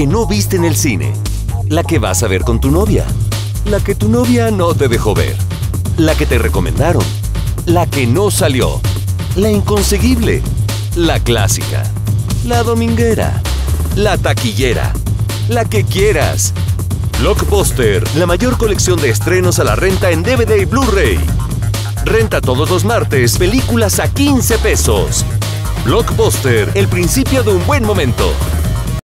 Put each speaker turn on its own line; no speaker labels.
que no viste en el cine. La que vas a ver con tu novia. La que tu novia no te dejó ver. La que te recomendaron. La que no salió. La inconseguible. La clásica. La dominguera. La taquillera. La que quieras. Blockbuster, la mayor colección de estrenos a la renta en DVD y Blu-ray. Renta todos los martes películas a 15 pesos. Blockbuster, el principio de un buen momento.